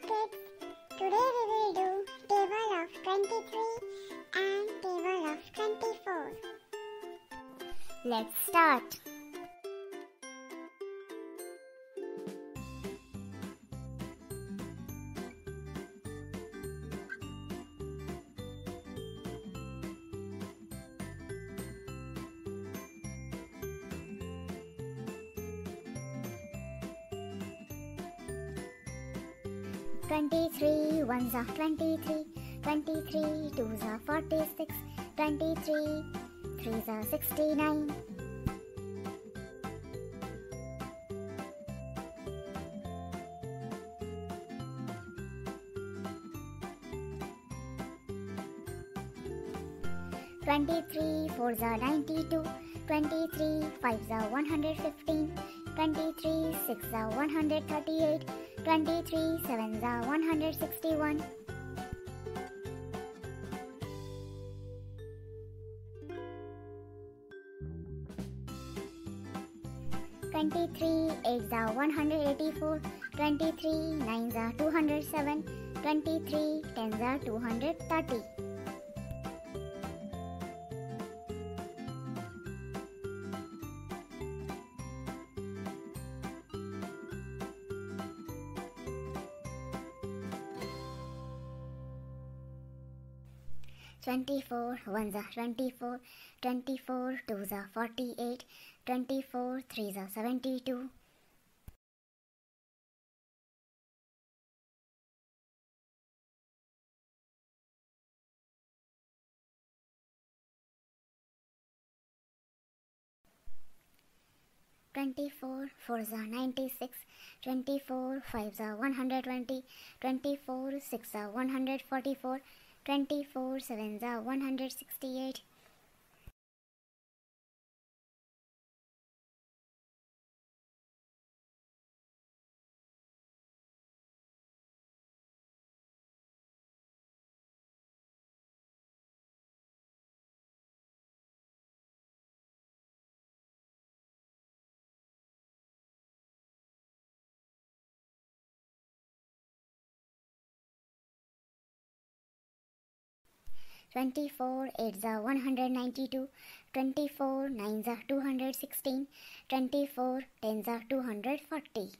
Today we will do table of 23 and table of 24. Let's start. Twenty-three ones are twenty-three, twenty-three twos are forty-six, twenty-three threes are sixty-nine. Twenty-three fours are ninety-two, twenty-three fives are one hundred fifteen, twenty-three sixes are one hundred thirty-eight, twenty-three sevens are one hundred sixty-one. Twenty-three eights are one hundred eighty-four, twenty-three nines are two hundred seven, twenty-three tens are two hundred thirty. Twenty-four ones are twenty-four, twenty-four twos are forty-eight, twenty-four threes are seventy-two. Twenty-four fours are ninety-six, twenty-four fives are one hundred twenty, twenty-four six are one hundred forty-four, twenty-four sevens are one hundred sixty-eight. Twenty-four eights are one hundred ninety-two, twenty-four nines are two hundred sixteen, twenty-four tens are two hundred forty.